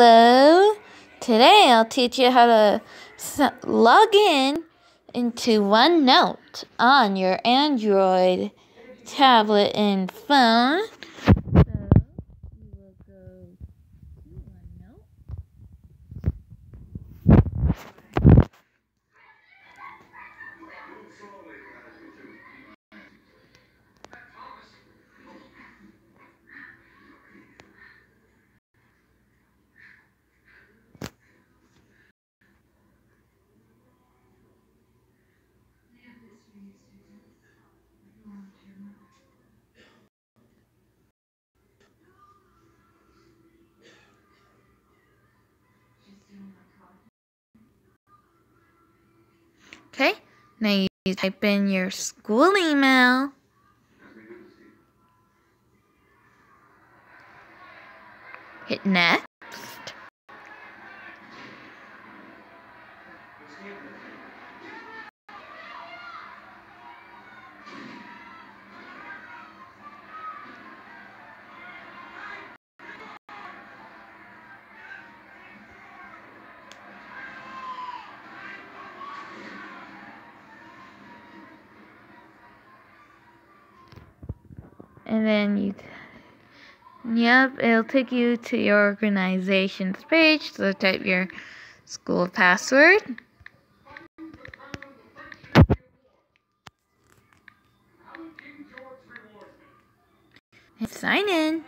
Hello! Today I'll teach you how to log in into OneNote on your Android tablet and phone. Okay, now you type in your school email. Hit next. And then you yep it'll take you to your organization's page so type your school password. And sign in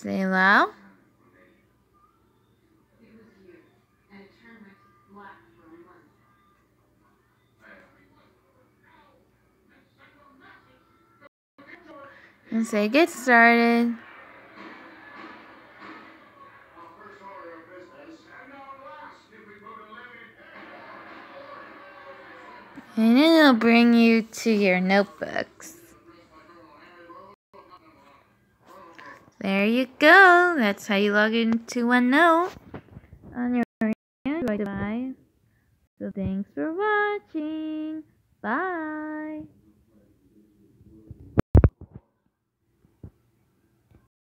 Say loud. And say get started. And it'll bring you to your notebooks. There you go. That's how you log into OneNote on your Android device. So thanks for watching. Bye.